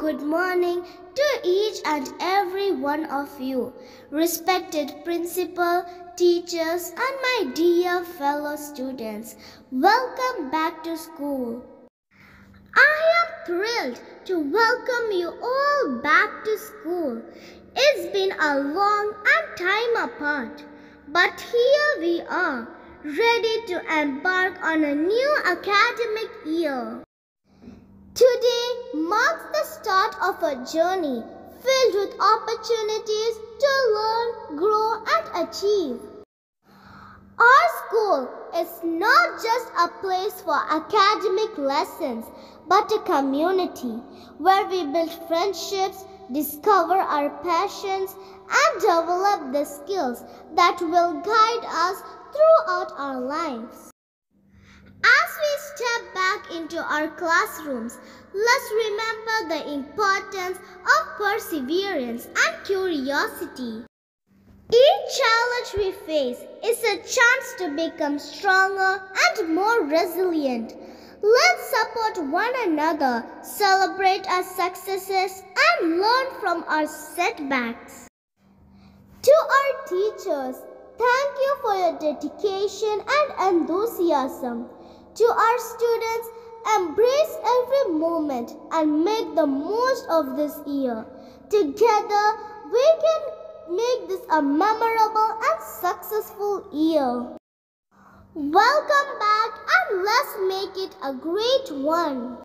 good morning to each and every one of you, respected principal, teachers, and my dear fellow students. Welcome back to school. I am thrilled to welcome you all back to school. It's been a long and time apart, but here we are, ready to embark on a new academic year. Today marks the start of a journey filled with opportunities to learn, grow, and achieve. Our school is not just a place for academic lessons, but a community where we build friendships, discover our passions, and develop the skills that will guide us throughout our lives. Into our classrooms, let's remember the importance of perseverance and curiosity. Each challenge we face is a chance to become stronger and more resilient. Let's support one another, celebrate our successes, and learn from our setbacks. To our teachers, thank you for your dedication and enthusiasm. To our students, embrace every moment and make the most of this year. Together, we can make this a memorable and successful year. Welcome back and let's make it a great one.